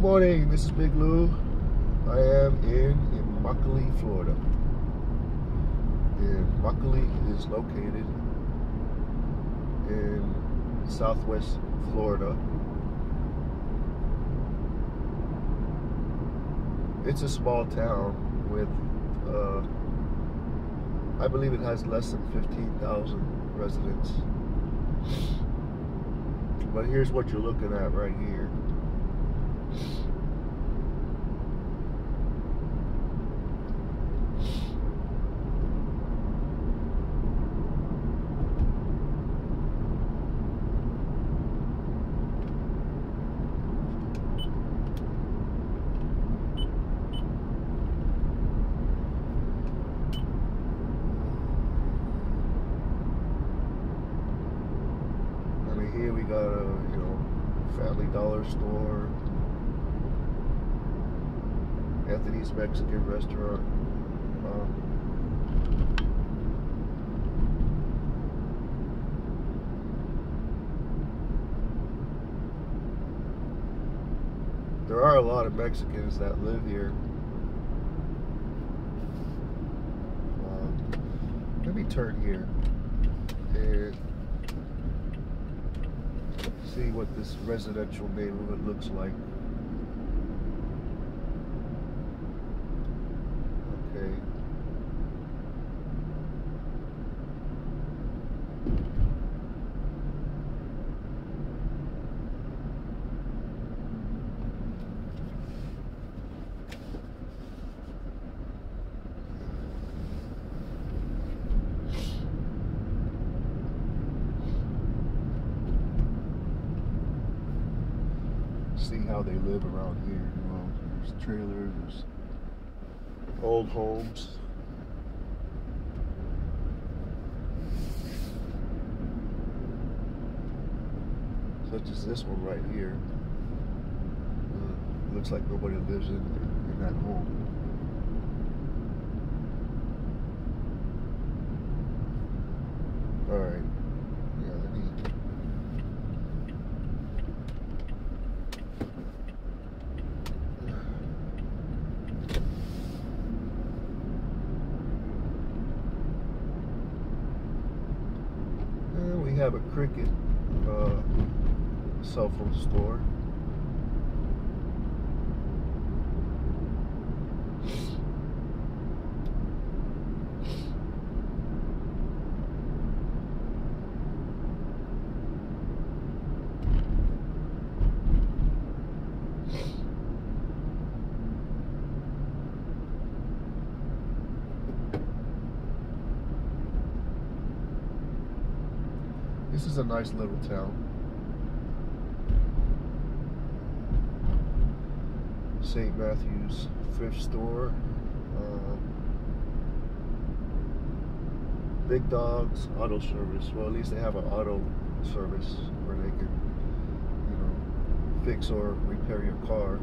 Good morning, this is Big Lou. I am in Immokalee, Florida. Immokalee is located in southwest Florida. It's a small town with, uh, I believe it has less than 15,000 residents. But here's what you're looking at right here. Here we got a, you know, Family Dollar store, Anthony's Mexican restaurant. Um, there are a lot of Mexicans that live here. Um, let me turn here and see what this residential neighborhood looks like. See how they live around here. You know, there's trailers, there's old homes. Such as this one right here. Uh, looks like nobody lives in, in that home. All right. Yeah, let me And we have a Cricket uh, cell phone store. This is a nice little town. St. Matthew's thrift store. Um, Big Dogs Auto Service. Well, at least they have an auto service where they can, you know, fix or repair your car.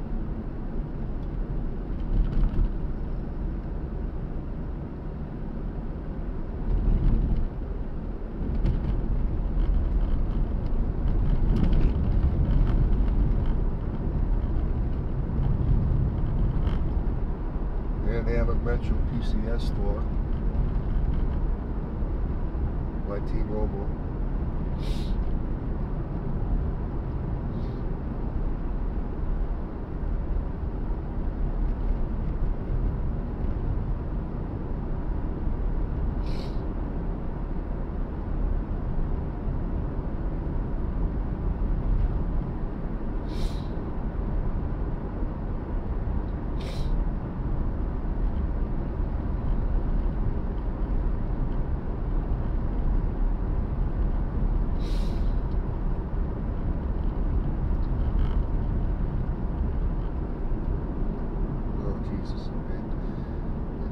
And they have a Metro PCS store. By T-Mobile.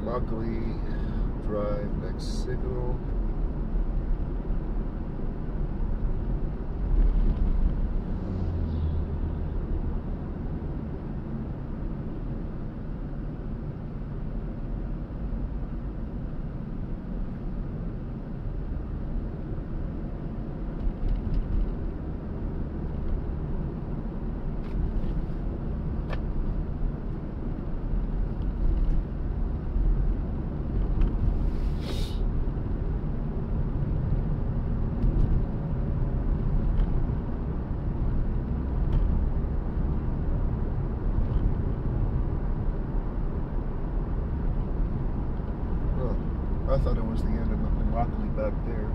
Immokalee Drive, next signal. I thought it was the end of Immokalee back there.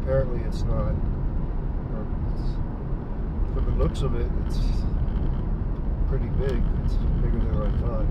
Apparently it's not. It's, from the looks of it, it's pretty big. It's bigger than I thought.